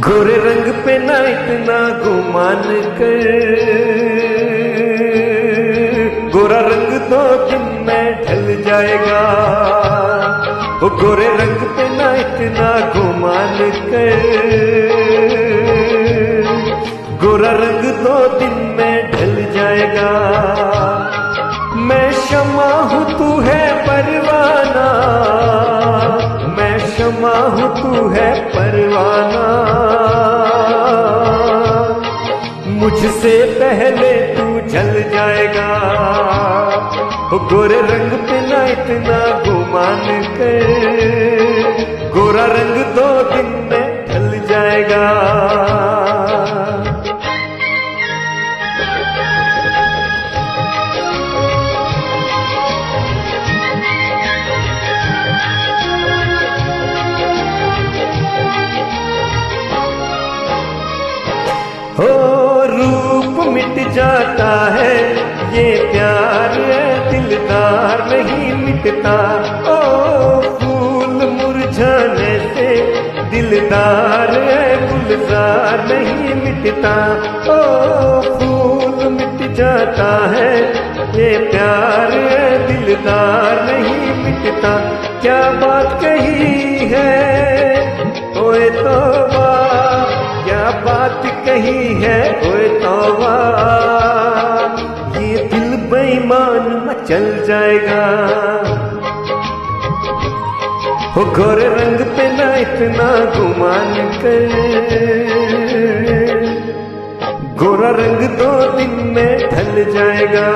गोरे रंग पे ना इतना गुमान कर। गोरा रंग दो दिन में ढल जाएगा। वो गोरे रंग पे ना इतना गुमान कर। गोरा रंग दो दिन में ढल जाएगा। हूँ तू है परवाना। मुझसे पहले तू जल जाएगा। गोरे रंग पे ना इतना गुमान कर। गोरा रंग दो दिन में ढल जाएगा। हो, रूप मिट जाता है। ये प्यार है, दिलदार नहीं मिटता। ओ, फूल मुरझाने से दिलदार है, गुलजार नहीं मिटता। ओ, फूल मिट जाता है। ये प्यार है, दिलदार नहीं मिटता। क्या बात कही है? कही है, ओए तौबा। ये दिल बेईमान मचल जाएगा। हो गोरे रंग पे ना इतना गुमान कर। गोरा रंग दो दिन में ढल जाएगा।